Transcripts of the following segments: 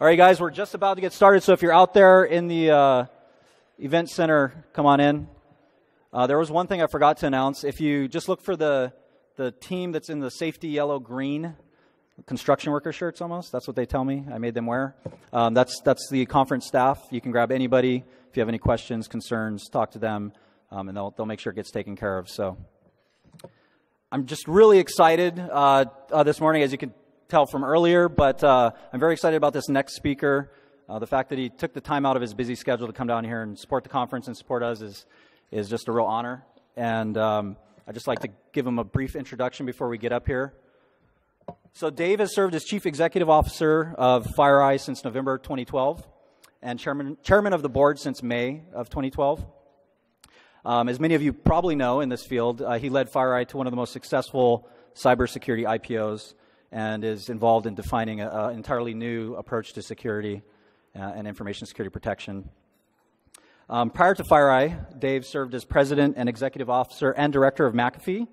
All right, guys, we're just about to get started. So if you're out there in the uh, event center, come on in. Uh, there was one thing I forgot to announce. If you just look for the the team that's in the safety yellow green construction worker shirts, almost that's what they tell me. I made them wear. Um, that's that's the conference staff. You can grab anybody if you have any questions, concerns, talk to them, um, and they'll they'll make sure it gets taken care of. So. I'm just really excited uh, uh, this morning, as you can tell from earlier, but uh, I'm very excited about this next speaker. Uh, the fact that he took the time out of his busy schedule to come down here and support the conference and support us is, is just a real honor. And um, I'd just like to give him a brief introduction before we get up here. So, Dave has served as Chief Executive Officer of FireEye since November 2012 and chairman, chairman of the board since May of 2012. Um, as many of you probably know in this field, uh, he led FireEye to one of the most successful cybersecurity IPOs and is involved in defining an entirely new approach to security uh, and information security protection. Um, prior to FireEye, Dave served as president and executive officer and director of McAfee.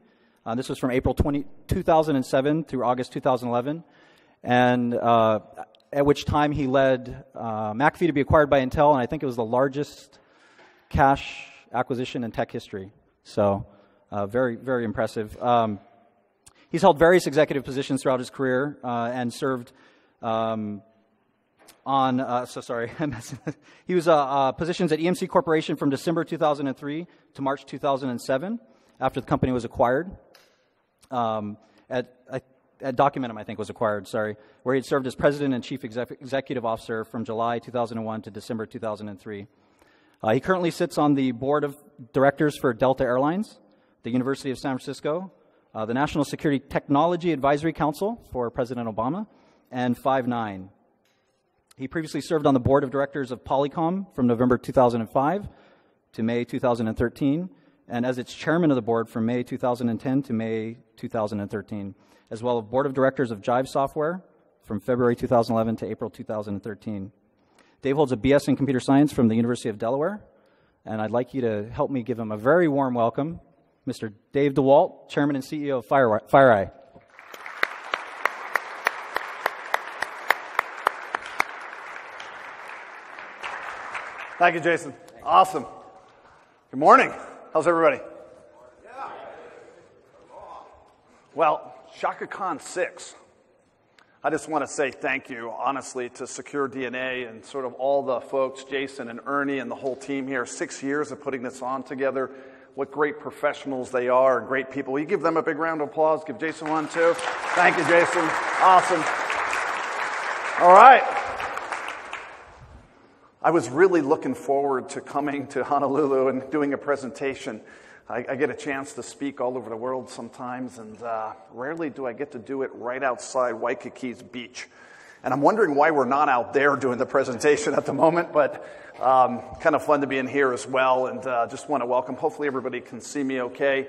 Uh, this was from April 20, 2007 through August 2011, and uh, at which time he led uh, McAfee to be acquired by Intel, and I think it was the largest cash acquisition in tech history. So, uh, very, very impressive. Um, He's held various executive positions throughout his career uh, and served um, on, uh, so sorry, he was uh, uh positions at EMC Corporation from December 2003 to March 2007 after the company was acquired. Um, at, at Documentum, I think, was acquired, sorry, where he had served as president and chief exec- executive officer from July 2001 to December 2003. Uh, he currently sits on the board of directors for Delta Airlines, the University of San Francisco, uh, the National Security Technology Advisory Council for President Obama, and Five9. He previously served on the board of directors of Polycom from November 2005 to May 2013, and as its chairman of the board from May 2010 to May 2013, as well as board of directors of Jive Software from February 2011 to April 2013. Dave holds a BS in computer science from the University of Delaware, and I'd like you to help me give him a very warm welcome Mr. Dave DeWalt, Chairman and CEO of Fire, FireEye. Thank you, Jason. Awesome. Good morning. How's everybody? Well, Shakacon 6. I just want to say thank you, honestly, to Secure DNA and sort of all the folks, Jason and Ernie and the whole team here. Six years of putting this on together what great professionals they are great people. Will you give them a big round of applause? Give Jason one too. Thank you, Jason. Awesome. All right. I was really looking forward to coming to Honolulu and doing a presentation. I, I get a chance to speak all over the world sometimes, and uh, rarely do I get to do it right outside Waikiki's beach. And I'm wondering why we're not out there doing the presentation at the moment, but um, kind of fun to be in here as well. And uh, just want to welcome. Hopefully, everybody can see me okay.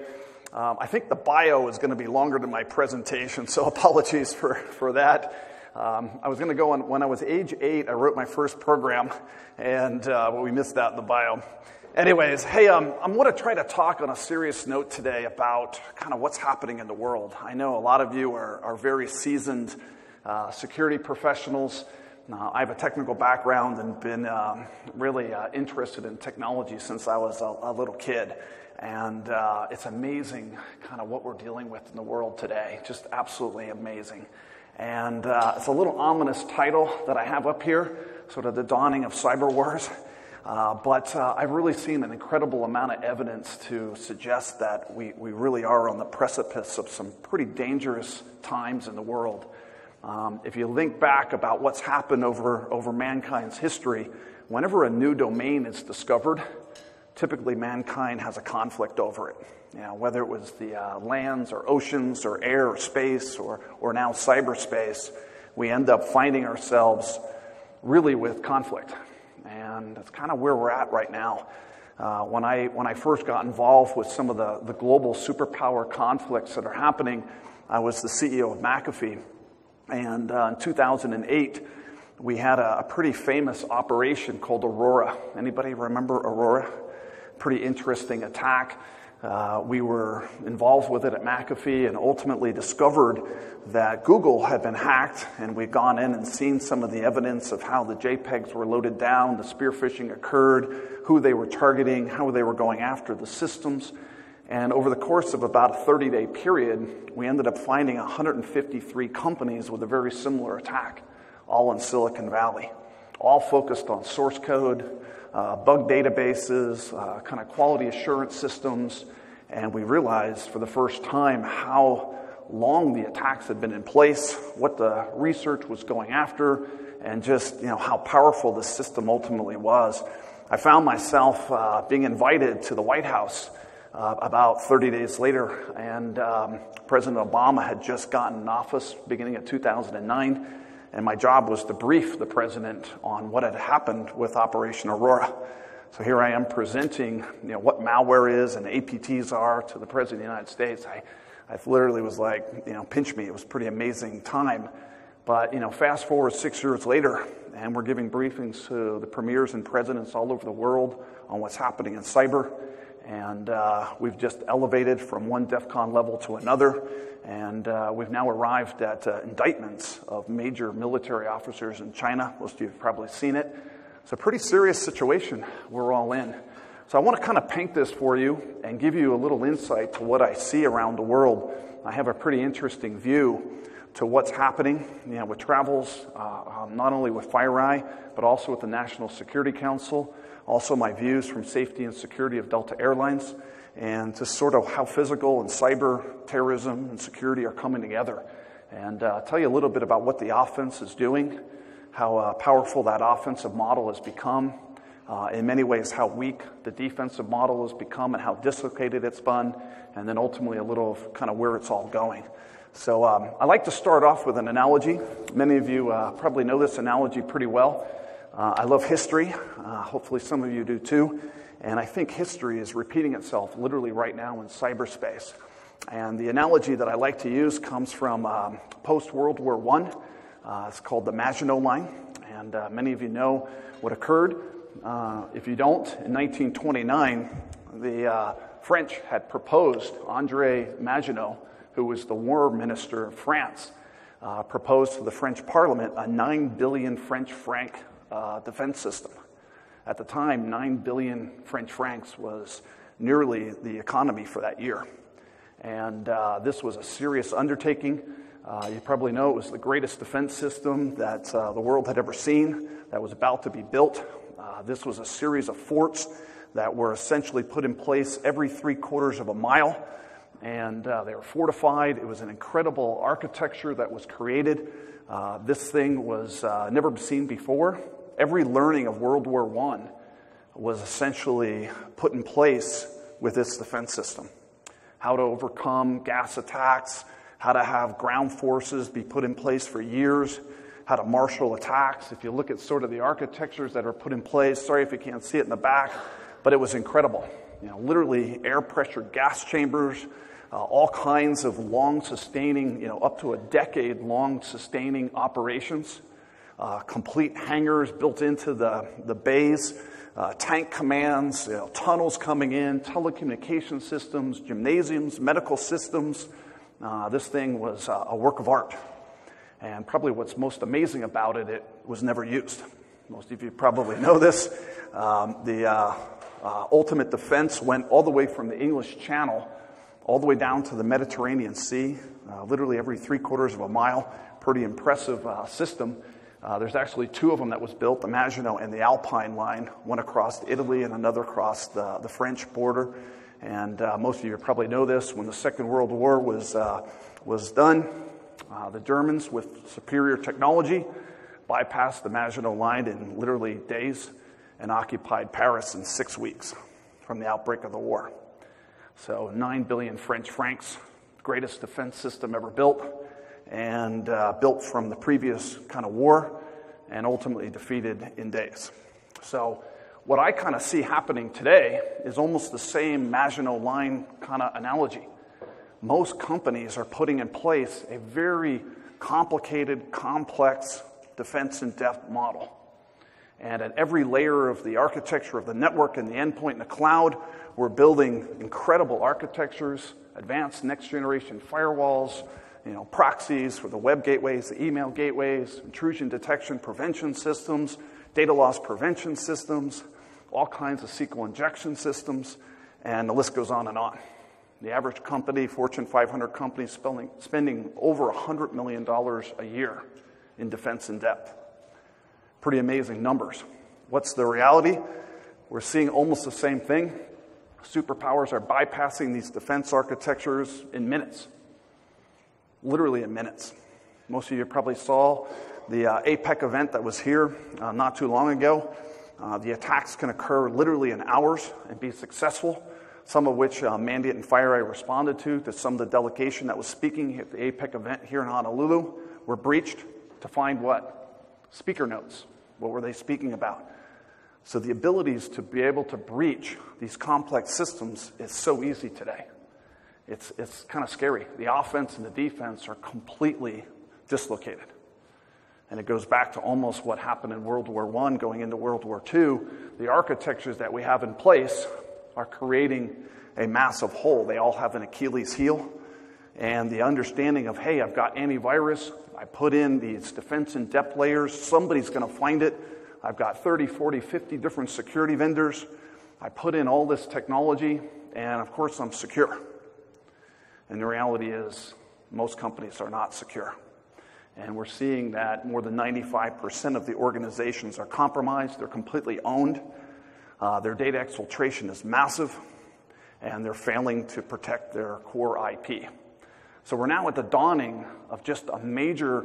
Um, I think the bio is going to be longer than my presentation, so apologies for, for that. Um, I was going to go on when I was age eight. I wrote my first program, and uh, well, we missed that in the bio. Anyways, hey, um, I'm going to try to talk on a serious note today about kind of what's happening in the world. I know a lot of you are, are very seasoned uh, security professionals. Uh, I have a technical background and been um, really uh, interested in technology since I was a, a little kid. And uh, it's amazing kind of what we're dealing with in the world today. Just absolutely amazing. And uh, it's a little ominous title that I have up here, sort of the dawning of cyber wars. Uh, but uh, I've really seen an incredible amount of evidence to suggest that we, we really are on the precipice of some pretty dangerous times in the world. Um, if you link back about what's happened over, over mankind's history, whenever a new domain is discovered, typically mankind has a conflict over it. You know, whether it was the uh, lands or oceans or air or space or, or now cyberspace, we end up finding ourselves really with conflict. And that's kind of where we're at right now. Uh, when, I, when I first got involved with some of the, the global superpower conflicts that are happening, I was the CEO of McAfee. And uh, in 2008, we had a, a, pretty famous operation called Aurora. Anybody remember Aurora? Pretty interesting attack. Uh, we were involved with it at McAfee and ultimately discovered that Google had been hacked, and we'd gone in and seen some of the evidence of how the JPEGs were loaded down, the spear phishing occurred, who they were targeting, how they were going after the systems. And over the course of about a 30 day period, we ended up finding 153 companies with a very similar attack, all in Silicon Valley, all focused on source code, uh, bug databases, uh, kind of quality assurance systems, and we realized for the first time how long the attacks had been in place, what the research was going after, and just you know how powerful the system ultimately was. I found myself uh, being invited to the White House uh, about 30 days later, and um, President Obama had just gotten in office beginning of 2009 and my job was to brief the president on what had happened with Operation Aurora. So here I am presenting, you know, what malware is and APTs are to the president of the United States. I, I literally was like, you know, pinch me. It was pretty amazing time. But, you know, fast forward six years later, and we're giving briefings to the premiers and presidents all over the world on what's happening in cyber. And uh, we've just elevated from one DEFCON level to another. And uh, we've now arrived at uh, indictments of major military officers in China. Most of you have probably seen it. It's a pretty serious situation we're all in. So I want to kind of paint this for you and give you a little insight to what I see around the world. I have a pretty interesting view to what's happening you know, with travels, uh, um, not only with FireEye, but also with the National Security Council also my views from safety and security of Delta Airlines, and to sort of how physical and cyber terrorism and security are coming together. And uh, tell you a little bit about what the offense is doing, how uh, powerful that offensive model has become, uh, in many ways, how weak the defensive model has become and how dislocated it's been, and then ultimately a little of kind of where it's all going. So um, I like to start off with an analogy. Many of you uh, probably know this analogy pretty well. Uh, I love history. Uh, hopefully, some of you do too. And I think history is repeating itself literally right now in cyberspace. And the analogy that I like to use comes from um, post World War I. Uh, it's called the Maginot Line. And uh, many of you know what occurred. Uh, if you don't, in 1929, the French had proposed, Andre Maginot, who was the war minister of France, proposed to the French parliament a 9 billion French franc uh, defense system. At the time, 9 billion French francs was nearly the economy for that year. And uh, this was a serious undertaking. Uh, you probably know it was the greatest defense system that uh, the world had ever seen that was about to be built. Uh, this was a series of forts that were essentially put in place every three quarters of a mile. And uh, they were fortified. It was an incredible architecture that was created. Uh, this thing was never seen before every learning of World War I was essentially put in place with this defense system. How to overcome gas attacks, how to have ground forces be put in place for years, how to marshal attacks. If you look at sort of the architectures that are put in place, sorry if you can't see it in the back, but it was incredible. You know, literally air pressure gas chambers, uh, all kinds of long sustaining, you know, up to a decade long sustaining operations uh, complete hangars built into the, the bays, uh, tank commands, you know, tunnels coming in, telecommunication systems, gymnasiums, medical systems. Uh, this thing was a work of art. And probably what's most amazing about it, it was never used. Most of you probably know this. Um, the uh, ultimate defense went all the way from the English Channel all the way down to the Mediterranean Sea, uh, literally every three quarters of a mile. Pretty impressive uh, system. Uh, there's actually two of them that was built, the Maginot and the Alpine line, one across Italy and another across the, the French border. And uh, most of you probably know this. When the Second World War was, uh, was done, the Germans, with superior technology, bypassed the Maginot line in literally days and occupied Paris in six weeks from the outbreak of the war. So, 9 billion French francs, greatest defense system ever built and uh, built from the previous kind of war and ultimately defeated in days. So, what I kind of see happening today is almost the same Maginot Line kind of analogy. Most companies are putting in place a very complicated, complex defense in depth model. And at every layer of the architecture of the network and the endpoint and the cloud, we're building incredible architectures, advanced next generation firewalls, you know, proxies for the web gateways, the email gateways, intrusion detection prevention systems, data loss prevention systems, all kinds of SQL injection systems, and the list goes on and on. The average company, Fortune 500 company, spending, spending over $100 million a year in defense in depth. Pretty amazing numbers. What's the reality? We're seeing almost the same thing. Superpowers are bypassing these defense architectures in minutes, literally in minutes. Most of you probably saw the uh, APEC event that was here uh, not too long ago. Uh, the attacks can occur literally in hours and be successful some of which uh, Mandiant and FireEye responded to, to some of the delegation that was speaking at the APEC event here in Honolulu, were breached to find what? Speaker notes. What were they speaking about? So the abilities to be able to breach these complex systems is so easy today. It's, it's kind of scary. The offense and the defense are completely dislocated. And it goes back to almost what happened in World War I going into World War II. The architectures that we have in place are creating a massive hole. They all have an Achilles heel. And the understanding of, hey, I've got antivirus, I put in these defense in depth layers, somebody's going to find it. I've got 30, 40, 50 different security vendors. I put in all this technology, and of course, I'm secure. And the reality is, most companies are not secure. And we're seeing that more than 95% of the organizations are compromised, they're completely owned. Uh, their data exfiltration is massive, and they're failing to protect their core IP. So we're now at the dawning of just a major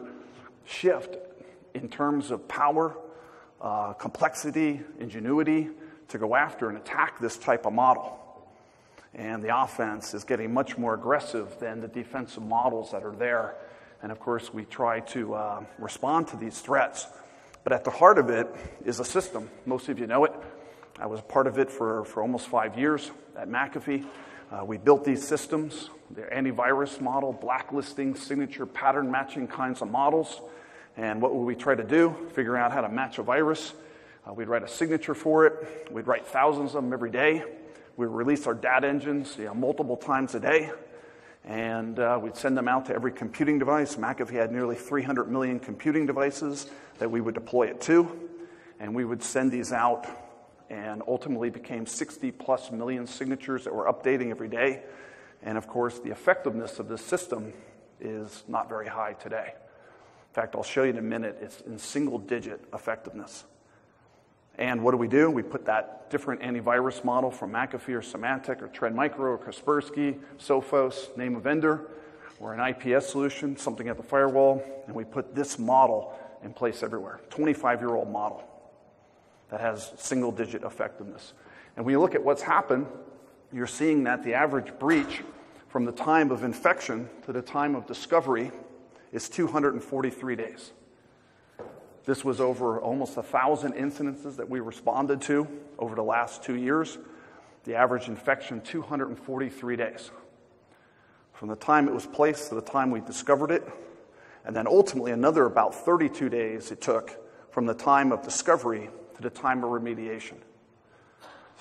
shift in terms of power, uh, complexity, ingenuity to go after and attack this type of model. And the offense is getting much more aggressive than the defensive models that are there. And of course, we try to uh, respond to these threats. But at the heart of it is a system. Most of you know it I was part of it for, for almost five years at McAfee. Uh, we built these systems, the antivirus model, blacklisting, signature pattern matching kinds of models. And what would we try to do? Figure out how to match a virus. Uh, we'd write a signature for it. We'd write thousands of them every day. We'd release our data engines you know, multiple times a day. And uh, we'd send them out to every computing device. McAfee had nearly 300 million computing devices that we would deploy it to. And we would send these out and ultimately became 60 plus million signatures that we're updating every day. And of course, the effectiveness of this system is not very high today. In fact, I'll show you in a minute, it's in single digit effectiveness. And what do we do? We put that different antivirus model from McAfee or Symantec or Trend Micro or Kaspersky, Sophos, name a vendor, or an IPS solution, something at the firewall, and we put this model in place everywhere. 25 year old model that has single digit effectiveness. And when you look at what's happened, you're seeing that the average breach from the time of infection to the time of discovery is 243 days. This was over almost a thousand incidences that we responded to over the last two years. The average infection, 243 days. From the time it was placed to the time we discovered it, and then ultimately another about 32 days it took from the time of discovery the time of remediation.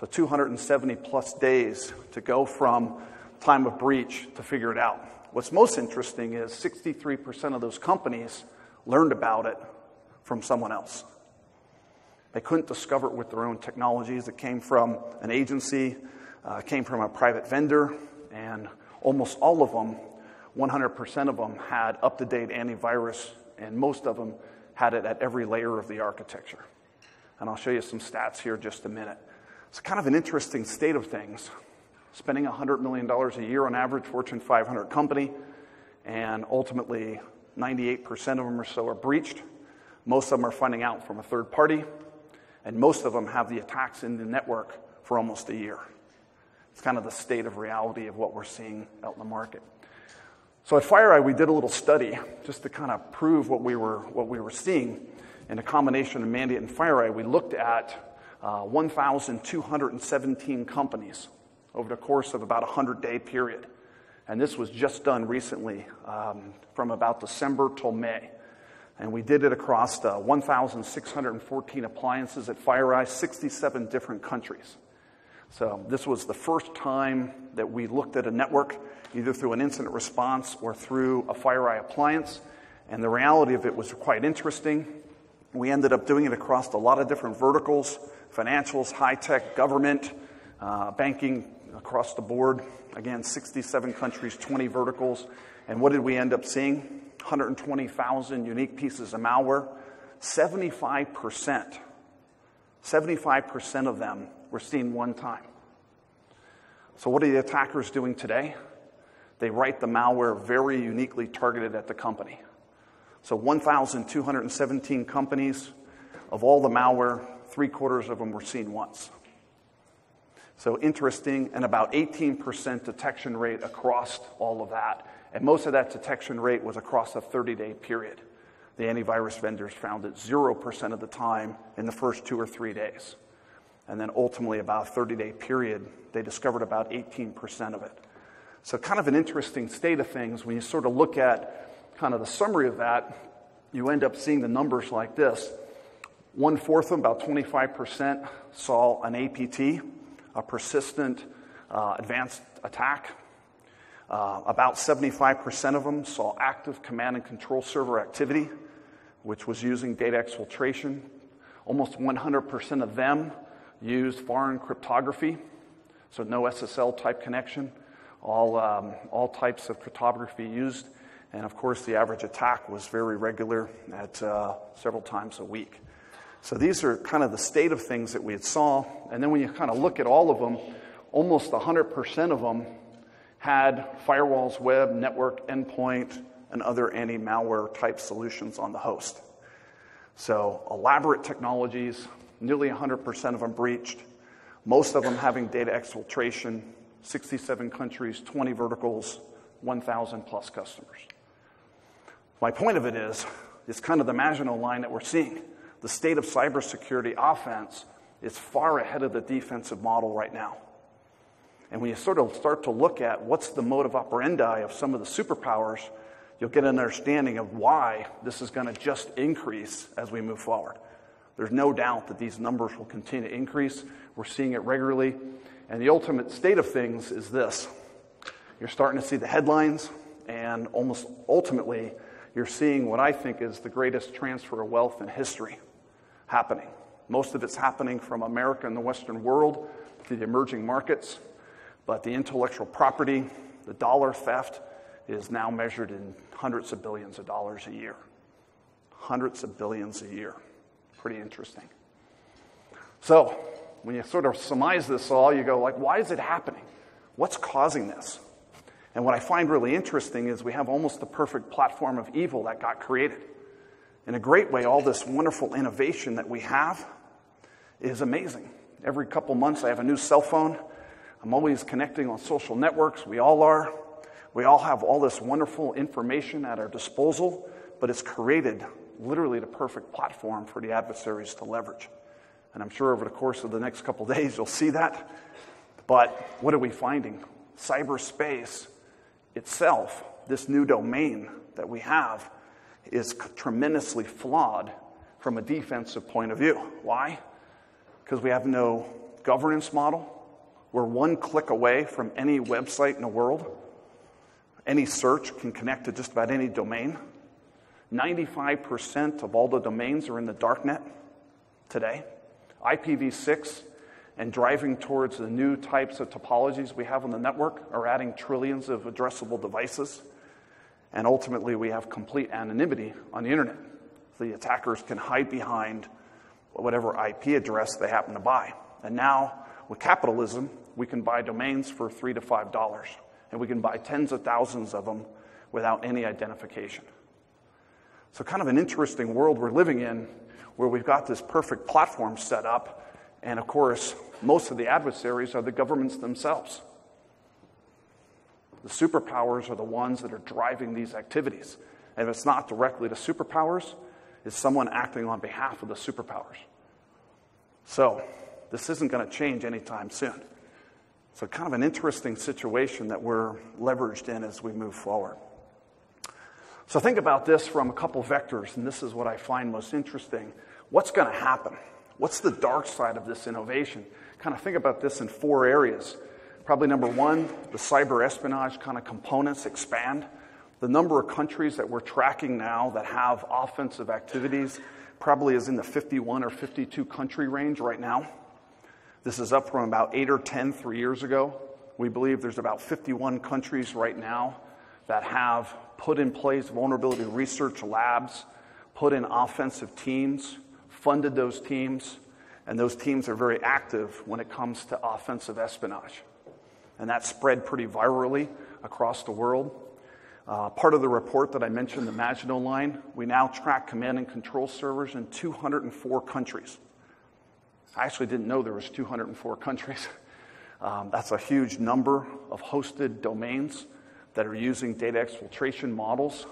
So 270 plus days to go from time of breach to figure it out. What's most interesting is 63% of those companies learned about it from someone else. They couldn't discover it with their own technologies. It came from an agency, uh, came from a private vendor, and almost all of them, 100% of them, had up to date antivirus, and most of them had it at every layer of the architecture and I'll show you some stats here in just a minute. It's kind of an interesting state of things. Spending $100 million a year on average, Fortune 500 company, and ultimately 98% of them or so are breached. Most of them are finding out from a third party, and most of them have the attacks in the network for almost a year. It's kind of the state of reality of what we're seeing out in the market. So at FireEye, we did a little study just to kind of prove what we were, what we were seeing in a combination of Mandiant and FireEye, we looked at uh, 1,217 companies over the course of about a 100 day period. And this was just done recently, um, from about December till May. And we did it across uh, 1,614 appliances at FireEye, 67 different countries. So this was the first time that we looked at a network, either through an incident response or through a FireEye appliance. And the reality of it was quite interesting. We ended up doing it across a lot of different verticals financials, high tech, government, uh, banking across the board. Again, 67 countries, 20 verticals. And what did we end up seeing? 120,000 unique pieces of malware. 75%, 75% of them were seen one time. So, what are the attackers doing today? They write the malware very uniquely targeted at the company. So, 1,217 companies, of all the malware, three quarters of them were seen once. So, interesting, and about 18% detection rate across all of that. And most of that detection rate was across a 30 day period. The antivirus vendors found it 0% of the time in the first two or three days. And then ultimately, about a 30 day period, they discovered about 18% of it. So, kind of an interesting state of things when you sort of look at kind of the summary of that, you end up seeing the numbers like this. One fourth of them, about 25%, saw an APT, a persistent uh, advanced attack. Uh, about 75% of them saw active command and control server activity, which was using data exfiltration. Almost 100% of them used foreign cryptography, so no SSL type connection. All, um, all types of cryptography used. And of course, the average attack was very regular at uh, several times a week. So these are kind of the state of things that we had saw. And then when you kind of look at all of them, almost 100% of them had firewalls, web, network, endpoint, and other anti malware type solutions on the host. So, elaborate technologies, nearly 100% of them breached, most of them having data exfiltration, 67 countries, 20 verticals, 1,000 plus customers. My point of it is, it's kind of the Maginot line that we're seeing. The state of cybersecurity offense is far ahead of the defensive model right now. And when you sort of start to look at what's the modus operandi of some of the superpowers, you'll get an understanding of why this is going to just increase as we move forward. There's no doubt that these numbers will continue to increase. We're seeing it regularly. And the ultimate state of things is this you're starting to see the headlines, and almost ultimately, you're seeing what I think is the greatest transfer of wealth in history happening. Most of it's happening from America and the Western world to the emerging markets. But the intellectual property, the dollar theft, is now measured in hundreds of billions of dollars a year. Hundreds of billions a year. Pretty interesting. So, when you sort of surmise this all, you go like, why is it happening? What's causing this? And what I find really interesting is we have almost the perfect platform of evil that got created. In a great way, all this wonderful innovation that we have is amazing. Every couple months, I have a new cell phone. I'm always connecting on social networks. We all are. We all have all this wonderful information at our disposal, but it's created literally the perfect platform for the adversaries to leverage. And I'm sure over the course of the next couple days you'll see that. But what are we finding? Cyberspace itself, this new domain that we have, is tremendously flawed from a defensive point of view. Why? Because we have no governance model, we're one click away from any website in the world. Any search can connect to just about any domain. 95% of all the domains are in the darknet today. IPv6 and driving towards the new types of topologies we have on the network are adding trillions of addressable devices. And ultimately, we have complete anonymity on the internet. The attackers can hide behind whatever IP address they happen to buy. And now, with capitalism, we can buy domains for three to five dollars, and we can buy tens of thousands of them without any identification. So, kind of an interesting world we're living in where we've got this perfect platform set up, and of course, most of the adversaries are the governments themselves. The superpowers are the ones that are driving these activities. And if it's not directly the superpowers, it's someone acting on behalf of the superpowers. So, this isn't going to change anytime soon. So, kind of an interesting situation that we're leveraged in as we move forward. So think about this from a couple vectors, and this is what I find most interesting. What's going to happen? What's the dark side of this innovation? Kind of think about this in four areas. Probably number one, the cyber espionage kind of components expand. The number of countries that we're tracking now that have offensive activities probably is in the 51 or 52 country range right now. This is up from about eight or 10 three years ago. We believe there's about 51 countries right now that have put in place vulnerability research labs, put in offensive teams, funded those teams, and those teams are very active when it comes to offensive espionage. And that spread pretty virally across the world. Uh, part of the report that I mentioned, the Maginot Line, we now track command and control servers in 204 countries. I actually didn't know there was 204 countries. Um, that's a huge number of hosted domains that are using data exfiltration models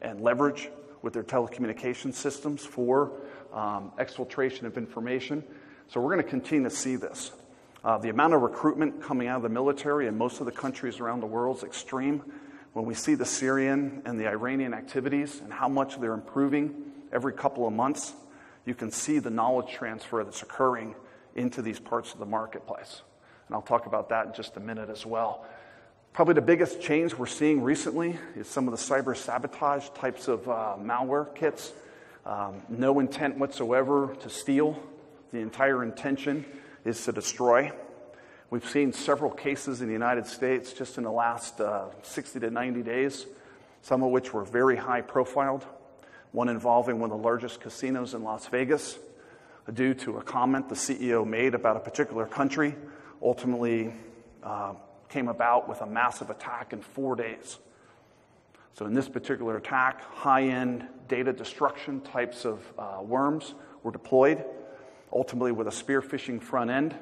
and leverage with their telecommunication systems for um, exfiltration of information. So we're going to continue to see this. Uh, the amount of recruitment coming out of the military in most of the countries around the world is extreme. When we see the Syrian and the Iranian activities and how much they're improving every couple of months, you can see the knowledge transfer that's occurring into these parts of the marketplace. And I'll talk about that in just a minute as well. Probably the biggest change we're seeing recently is some of the cyber sabotage types of uh, malware kits. Um, no intent whatsoever to steal. The entire intention is to destroy. We've seen several cases in the United States just in the last uh, 60 to 90 days, some of which were very high profiled. One involving one of the largest casinos in Las Vegas, due to a comment the CEO made about a particular country, ultimately uh, came about with a massive attack in four days. So, in this particular attack, high end data destruction types of uh, worms were deployed, ultimately with a spear phishing front end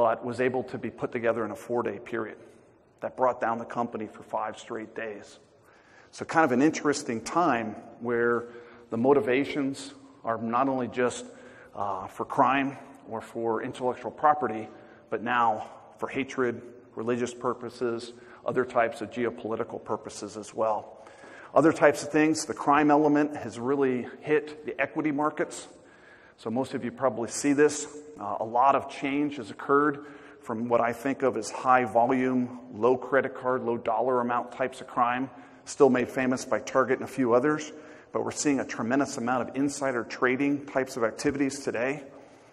but was able to be put together in a four day period that brought down the company for five straight days. So, kind of an interesting time where the motivations are not only just uh, for crime or for intellectual property, but now for hatred, religious purposes, other types of geopolitical purposes as well. Other types of things, the crime element has really hit the equity markets. So, most of you probably see this. Uh, a lot of change has occurred from what I think of as high volume, low credit card, low dollar amount types of crime, still made famous by Target and a few others. But we're seeing a tremendous amount of insider trading types of activities today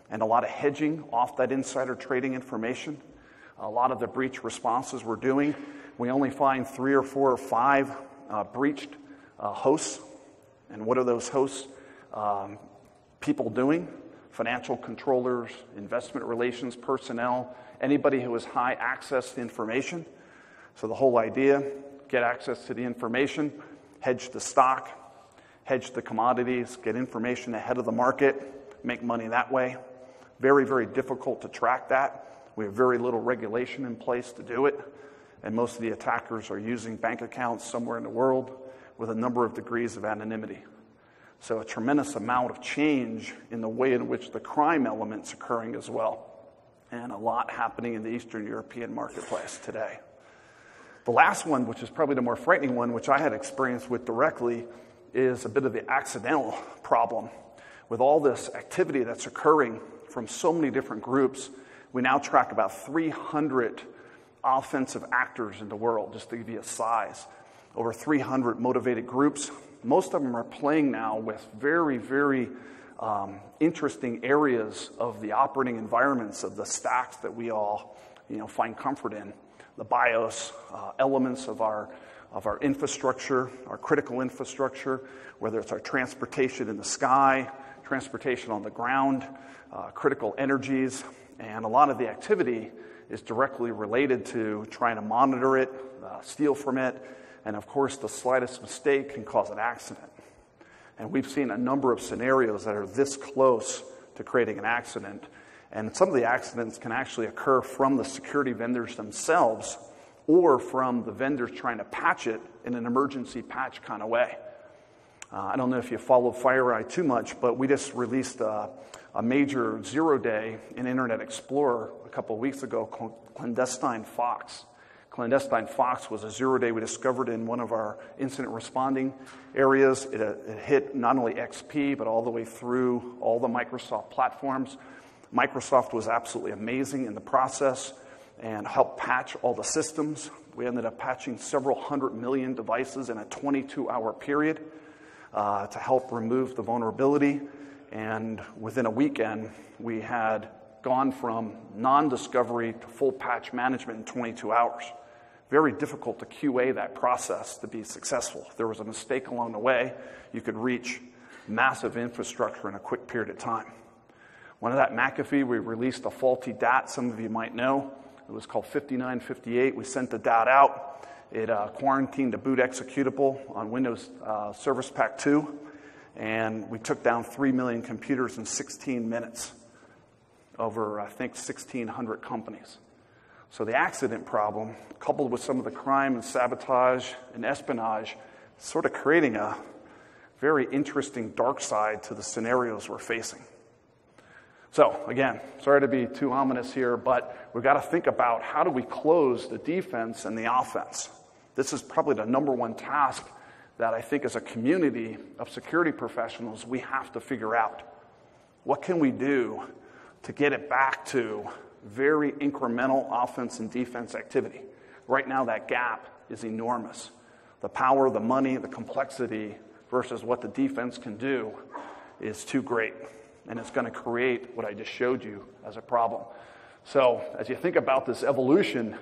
and a lot of hedging off that insider trading information. A lot of the breach responses we're doing, we only find three or four or five uh, breached uh, hosts. And what are those hosts? Um, people doing financial controllers, investment relations personnel, anybody who has high access to information. So the whole idea get access to the information, hedge the stock, hedge the commodities, get information ahead of the market, make money that way. Very, very difficult to track that. We have very little regulation in place to do it. And most of the attackers are using bank accounts somewhere in the world with a number of degrees of anonymity. So, a tremendous amount of change in the way in which the crime element's occurring as well. And a lot happening in the Eastern European marketplace today. The last one, which is probably the more frightening one, which I had experience with directly, is a bit of the accidental problem. With all this activity that's occurring from so many different groups, we now track about 300 offensive actors in the world, just to give you a size. Over 300 motivated groups most of them are playing now with very, very um, interesting areas of the operating environments of the stacks that we all you know, find comfort in. The BIOS uh, elements of our, of our infrastructure, our critical infrastructure, whether it's our transportation in the sky, transportation on the ground, uh, critical energies, and a lot of the activity is directly related to trying to monitor it, uh, steal from it, and of course, the slightest mistake can cause an accident. And we've seen a number of scenarios that are this close to creating an accident. And some of the accidents can actually occur from the security vendors themselves or from the vendors trying to patch it in an emergency patch kind of way. Uh, I don't know if you follow FireEye too much, but we just released a, a major zero day in Internet Explorer couple of weeks ago Clandestine Fox. Clandestine Fox was a zero day we discovered in one of our incident responding areas. It, uh, it, hit not only XP, but all the way through all the Microsoft platforms. Microsoft was absolutely amazing in the process and helped patch all the systems. We ended up patching several hundred million devices in a 22 hour period uh, to help remove the vulnerability. And within a weekend, we had gone from non discovery to full patch management in 22 hours very difficult to QA that process to be successful. If there was a mistake along the way, you could reach massive infrastructure in a quick period of time. One of that McAfee, we released a faulty DAT, some of you might know. It was called 5958. We sent the DAT out. It uh, quarantined the boot executable on Windows uh, Service Pack 2, and we took down 3 million computers in 16 minutes over, I think, 1,600 companies. So the accident problem, coupled with some of the crime and sabotage and espionage, sort of creating a very interesting dark side to the scenarios we're facing. So, again, sorry to be too ominous here, but we've got to think about how do we close the defense and the offense. This is probably the number one task that I think as a community of security professionals we have to figure out. What can we do to get it back to very incremental offense and defense activity. Right now, that gap is enormous. The power, the money, the complexity versus what the defense can do is too great. And it's going to create what I just showed you as a problem. So, as you think about this evolution,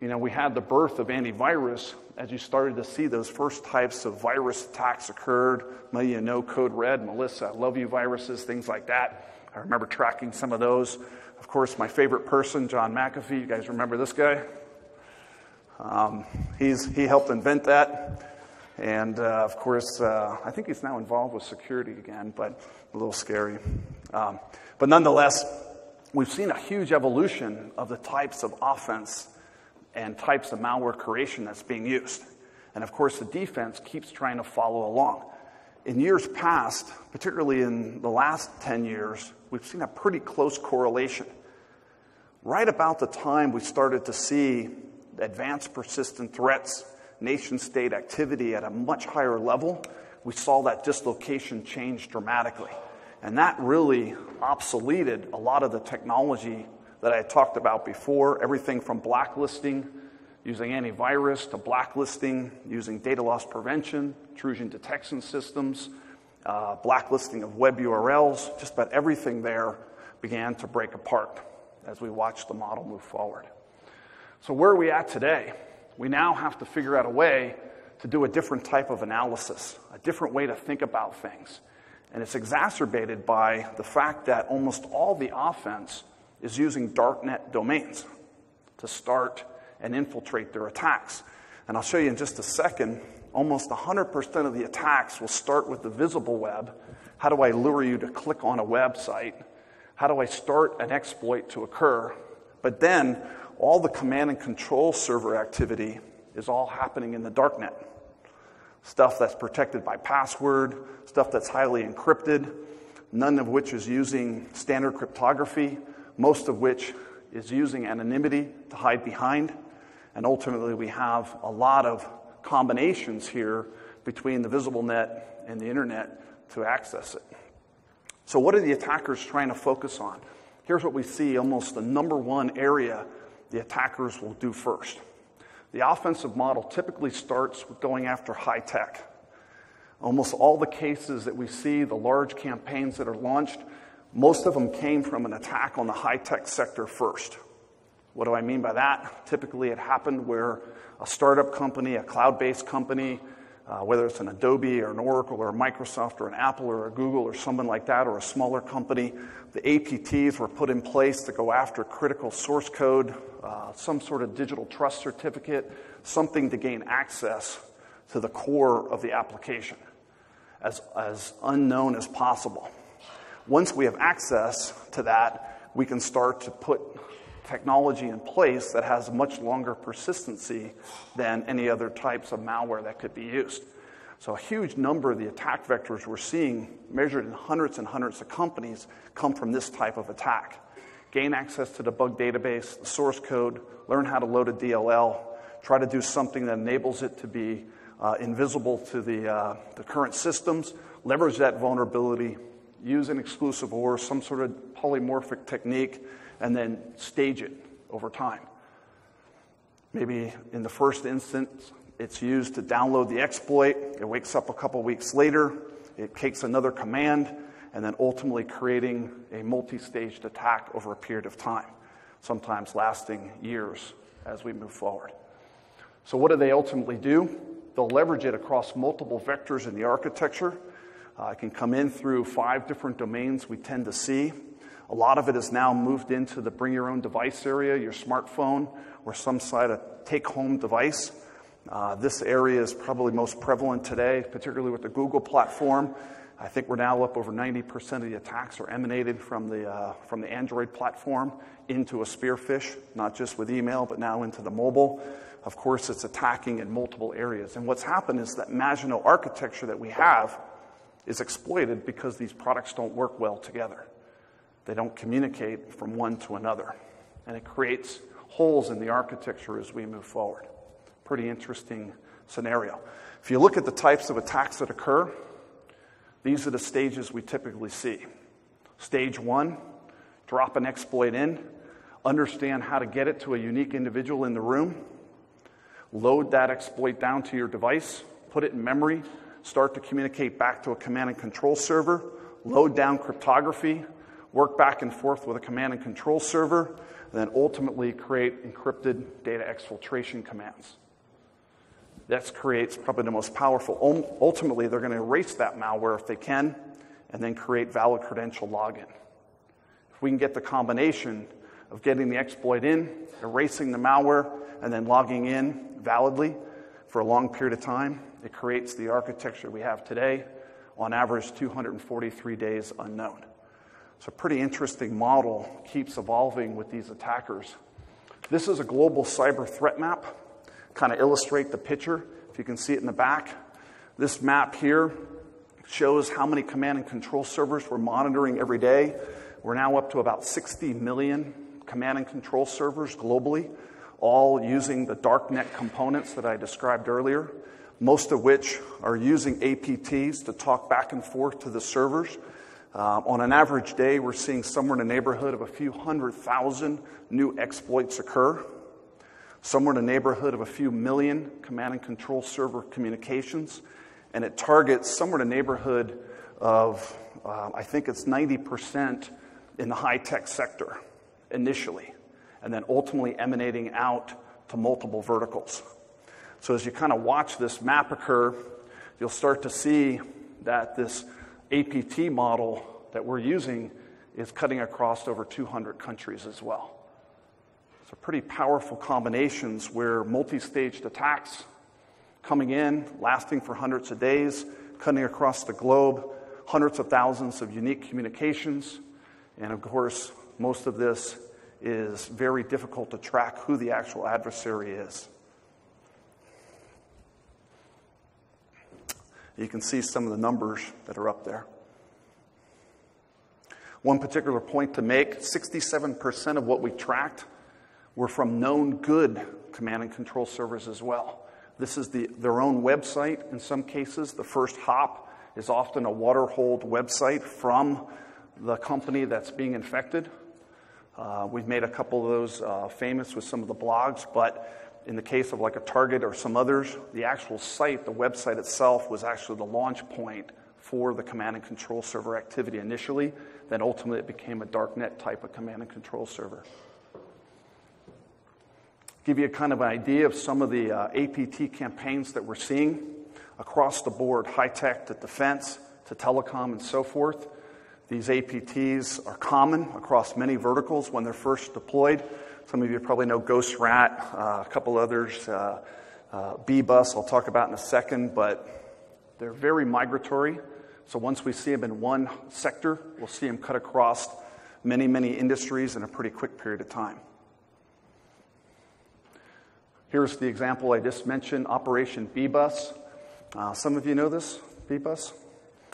you know, we had the birth of antivirus as you started to see those first types of virus attacks occurred. Many you know Code Red, Melissa, Love You viruses, things like that. I remember tracking some of those. Of course, my favorite person, John McAfee. You guys remember this guy? Um, he's, he helped invent that. And uh, of course, uh, I think he's now involved with security again, but a little scary. Um, but nonetheless, we've seen a huge evolution of the types of offense and types of malware creation that's being used. And of course, the defense keeps trying to follow along. In years past, particularly in the last 10 years, we've seen a pretty close correlation. Right about the time we started to see advanced persistent threats, nation state activity at a much higher level, we saw that dislocation change dramatically. And that really obsoleted a lot of the technology that I talked about before everything from blacklisting using antivirus to blacklisting using data loss prevention, intrusion detection systems uh, blacklisting of web URLs, just about everything there began to break apart as we watched the model move forward. So, where are we at today? We now have to figure out a way to do a different type of analysis, a different way to think about things. And it's exacerbated by the fact that almost all the offense is using darknet domains to start and infiltrate their attacks. And I'll show you in just a second almost 100% of the attacks will start with the visible web. How do I lure you to click on a website? How do I start an exploit to occur? But then all the command and control server activity is all happening in the darknet. Stuff that's protected by password, stuff that's highly encrypted, none of which is using standard cryptography, most of which is using anonymity to hide behind. And ultimately, we have a lot of combinations here between the visible net and the internet to access it. So, what are the attackers trying to focus on? Here's what we see almost the number one area the attackers will do first. The offensive model typically starts with going after high tech. Almost all the cases that we see, the large campaigns that are launched, most of them came from an attack on the high tech sector first. What do I mean by that? Typically, it happened where a startup company, a cloud based company, uh, whether it's an Adobe or an Oracle or a Microsoft or an Apple or a Google or someone like that, or a smaller company, the APTs were put in place to go after critical source code, uh, some sort of digital trust certificate, something to gain access to the core of the application as, as unknown as possible. Once we have access to that, we can start to put technology in place that has much longer persistency than any other types of malware that could be used. So, a huge number of the attack vectors we're seeing, measured in hundreds and hundreds of companies, come from this type of attack. Gain access to the bug database, the source code, learn how to load a DLL, try to do something that enables it to be uh, invisible to the, uh, the current systems, leverage that vulnerability, use an exclusive or some sort of polymorphic technique, and then stage it over time. Maybe in the first instance, it's used to download the exploit. It wakes up a couple weeks later. It takes another command, and then ultimately creating a multi staged attack over a period of time, sometimes lasting years as we move forward. So, what do they ultimately do? They'll leverage it across multiple vectors in the architecture. Uh, it can come in through five different domains we tend to see. A lot of it is now moved into the bring your own device area, your smartphone, or some side of take home device. Uh, this area is probably most prevalent today, particularly with the Google platform. I think we're now up over 90% of the attacks are emanated from the, uh, from the Android platform into a spear-phish, not just with email, but now into the mobile. Of course, it's attacking in multiple areas. And what's happened is that Maginot architecture that we have is exploited because these products don't work well together. They don't communicate from one to another. And it creates holes in the architecture as we move forward. Pretty interesting scenario. If you look at the types of attacks that occur, these are the stages we typically see. Stage one, drop an exploit in, understand how to get it to a unique individual in the room, load that exploit down to your device, put it in memory, start to communicate back to a command and control server, load down cryptography, work back and forth with a command and control server, and then ultimately create encrypted data exfiltration commands. That creates probably the most powerful. Um, ultimately, they're going to erase that malware if they can, and then create valid credential login. If we can get the combination of getting the exploit in, erasing the malware, and then logging in validly for a long period of time, it creates the architecture we have today, on average 243 days unknown. It's a pretty interesting model, keeps evolving with these attackers. This is a global cyber threat map, kind of illustrate the picture, if you can see it in the back. This map here shows how many command and control servers we're monitoring every day. We're now up to about 60 million command and control servers globally all using the darknet components that I described earlier, most of which are using APTs to talk back and forth to the servers. Uh, on an average day, we're seeing somewhere in the neighborhood of a few hundred thousand new exploits occur, somewhere in the neighborhood of a few million command and control server communications, and it targets somewhere in the neighborhood of, uh, I think it's 90% in the high tech sector initially and then ultimately emanating out to multiple verticals. So as you kind of watch this map occur, you'll start to see that this APT model that we're using is cutting across over 200 countries as well. So pretty powerful combinations where multi-staged attacks coming in, lasting for hundreds of days, cutting across the globe, hundreds of thousands of unique communications, and of course, most of this is very difficult to track who the actual adversary is. You can see some of the numbers that are up there. One particular point to make 67% of what we tracked were from known good command and control servers as well. This is the, their own website in some cases. The first hop is often a water hole website from the company that's being infected. Uh, we've made a couple of those uh, famous with some of the blogs, but in the case of like a Target or some others, the actual site, the website itself, was actually the launch point for the command and control server activity initially. Then ultimately it became a darknet type of command and control server. Give you a kind of an idea of some of the uh, APT campaigns that we're seeing across the board, high tech to defense to telecom and so forth. These APTs are common across many verticals when they're first deployed. Some of you probably know Ghost Rat, uh, a couple others, uh, uh, Beebus, I'll talk about in a second, but they're very migratory. So once we see them in one sector, we'll see them cut across many, many industries in a pretty quick period of time. Here's the example I just mentioned Operation Beebus. Uh, some of you know this, Beebus?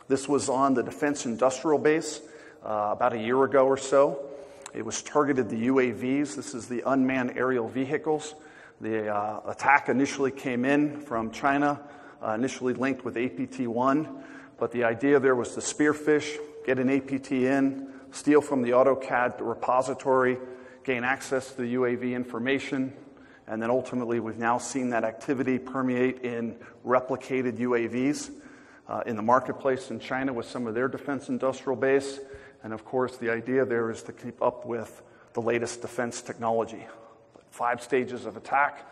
This was on the Defense Industrial Base uh, about a year ago or so. It was targeted the UAVs. This is the unmanned aerial vehicles The uh, attack initially came in from China, uh, initially linked with APT 1, but the idea there was to spear-phish, get an APT in, steal from the AutoCAD repository, gain access to the UAV information, and then ultimately we've now seen that activity permeate in replicated UAVs uh, in the marketplace in China with some of their defense industrial base. And of course, the idea there is to keep up with the latest defense technology. Five stages of attack,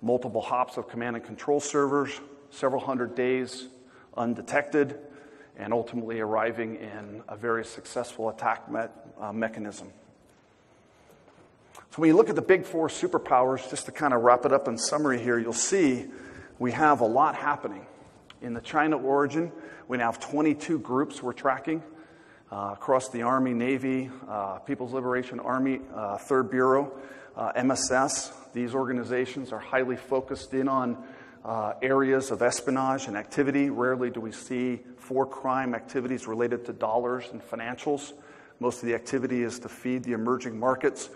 multiple hops of command and control servers, several hundred days undetected, and ultimately arriving in a very successful attack me- uh, mechanism. So, when you look at the big four superpowers, just to kind of wrap it up in summary here, you'll see we have a lot happening. In the China origin, we now have 22 groups we're tracking uh, across the Army, Navy, uh, People's Liberation Army, uh, Third Bureau, uh, MSS. These organizations are highly focused in on uh, areas of espionage and activity. Rarely do we see for crime activities related to dollars and financials. Most of the activity is to feed the emerging markets.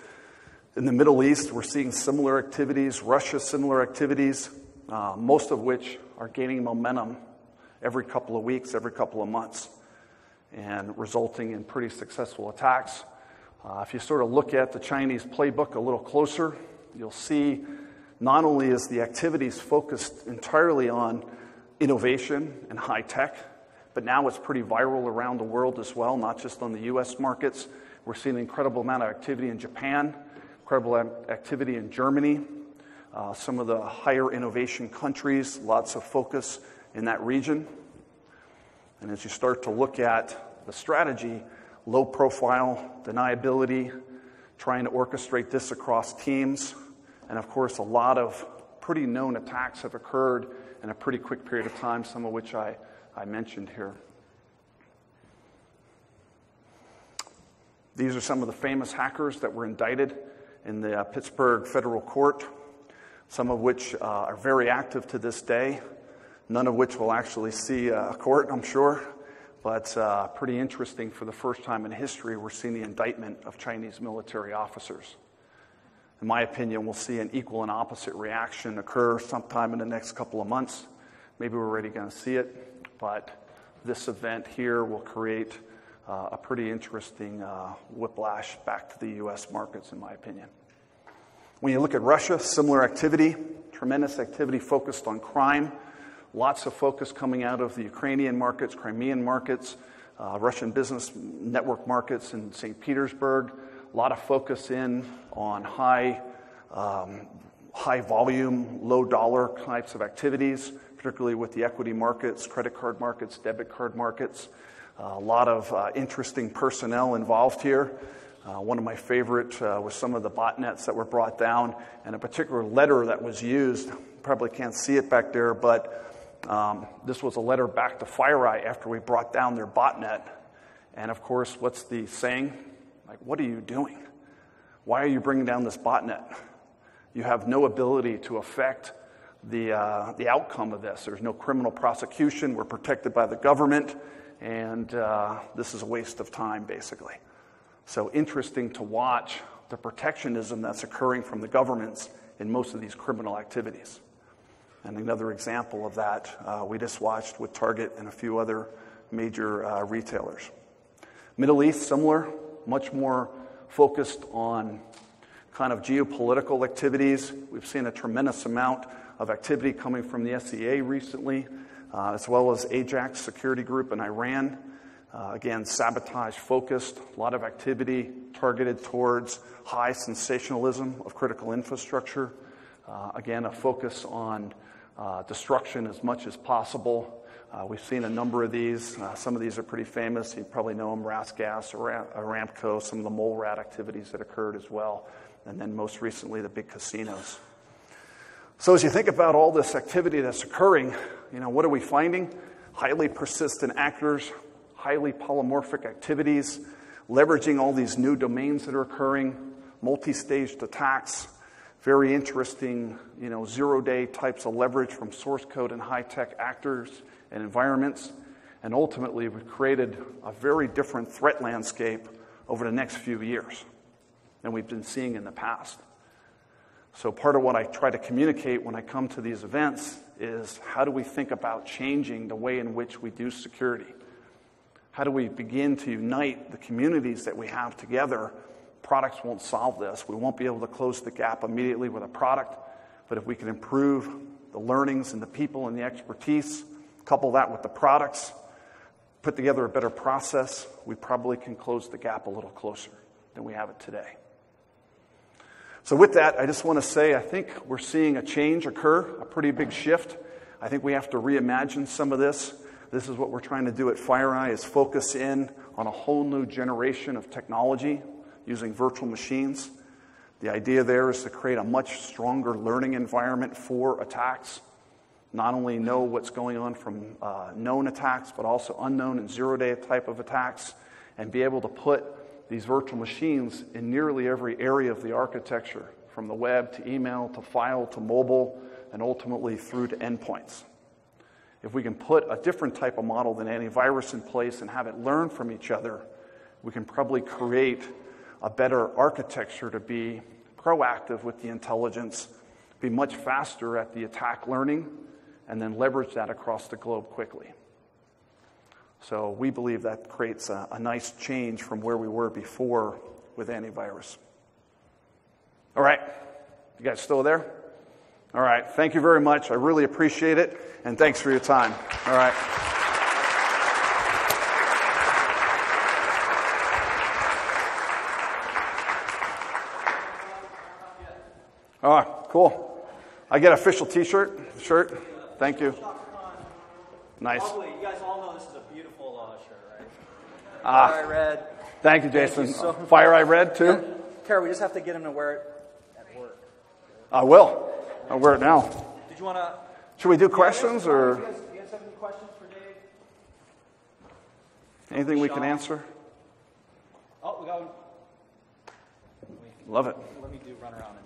In the Middle East, we're seeing similar activities, Russia, similar activities, uh, most of which are gaining momentum every couple of weeks, every couple of months, and resulting in pretty successful attacks. Uh, if you sort of look at the Chinese playbook a little closer, you'll see not only is the activities focused entirely on innovation and high tech, but now it's pretty viral around the world as well, not just on the US markets. We're seeing an incredible amount of activity in Japan, incredible activity in Germany, uh, some of the higher innovation countries, lots of focus in that region. And as you start to look at the strategy, low profile, deniability, trying to orchestrate this across teams, and of course, a lot of pretty known attacks have occurred in a pretty quick period of time, some of which I, I mentioned here. These are some of the famous hackers that were indicted in the uh, Pittsburgh federal court, some of which uh, are very active to this day, none of which will actually see a court, I'm sure. But uh, pretty interesting for the first time in history, we're seeing the indictment of Chinese military officers in my opinion, we'll see an equal and opposite reaction occur sometime in the next couple of months. Maybe we're already going to see it, but this event here will create uh, a pretty interesting uh, whiplash back to the U.S. markets, in my opinion. When you look at Russia, similar activity, tremendous activity focused on crime, lots of focus coming out of the Ukrainian markets, Crimean markets, uh, Russian business network markets in St. Petersburg, a lot of focus in on high, um, high volume, low dollar types of activities, particularly with the equity markets, credit card markets, debit card markets. Uh, a lot of uh, interesting personnel involved here. Uh, one of my favorite uh, was some of the botnets that were brought down, and a particular letter that was used. Probably can't see it back there, but um, this was a letter back to FireEye after we brought down their botnet. And of course, what's the saying? Like, what are you doing? Why are you bringing down this botnet? You have no ability to affect the, uh, the outcome of this. There's no criminal prosecution. We're protected by the government, and uh, this is a waste of time, basically. So, interesting to watch the protectionism that's occurring from the governments in most of these criminal activities. And another example of that uh, we just watched with Target and a few other major uh, retailers. Middle East, similar much more focused on kind of geopolitical activities. We've seen a tremendous amount of activity coming from the SEA recently, uh, as well as Ajax Security Group in Iran. Uh, again, sabotage focused, a lot of activity targeted towards high sensationalism of critical infrastructure. Uh, again, a focus on uh, destruction as much as possible uh, we've seen a number of these. Uh, some of these are pretty famous. You probably know them RasGas, Aramco, some of the mole rat activities that occurred as well, and then most recently the big casinos. So as you think about all this activity that's occurring, you know, what are we finding? Highly persistent actors, highly polymorphic activities, leveraging all these new domains that are occurring, multi-staged attacks, very interesting, you know, zero-day types of leverage from source code and high-tech actors and environments. And ultimately, we've created a very different threat landscape over the next few years than we've been seeing in the past. So, part of what I try to communicate when I come to these events is how do we think about changing the way in which we do security? How do we begin to unite the communities that we have together? Products won't solve this. We won't be able to close the gap immediately with a product, but if we can improve the learnings and the people and the expertise, couple that with the products, put together a better process, we probably can close the gap a little closer than we have it today. So, with that, I just want to say I think we're seeing a change occur, a pretty big shift. I think we have to reimagine some of this. This is what we're trying to do at FireEye is focus in on a whole new generation of technology using virtual machines. The idea there is to create a much stronger learning environment for attacks. Not only know what's going on from uh, known attacks, but also unknown and zero day type of attacks, and be able to put these virtual machines in nearly every area of the architecture, from the web to email to file to mobile, and ultimately through to endpoints. If we can put a different type of model than antivirus in place and have it learn from each other, we can probably create a better architecture to be proactive with the intelligence, be much faster at the attack learning, and then leverage that across the globe quickly. So we believe that creates a, a nice change from where we were before with antivirus. All right. You guys still there? All right. Thank you very much. I really appreciate it. And thanks for your time. All right. All right. Cool. I get official T-shirt. Shirt. Thank you. Nice. Probably, you guys all know this is a beautiful uh, shirt, right? Ah. FireEye Red. Thank you, Jason. you so- Fire Eye Red too. Kara, we just have to get him to wear it at work. I will. I'll wear it now. Did you want to? Should we do questions or You you guys have any questions for Dave? anything we can answer? Oh, we got one. Love it. Let me do run around and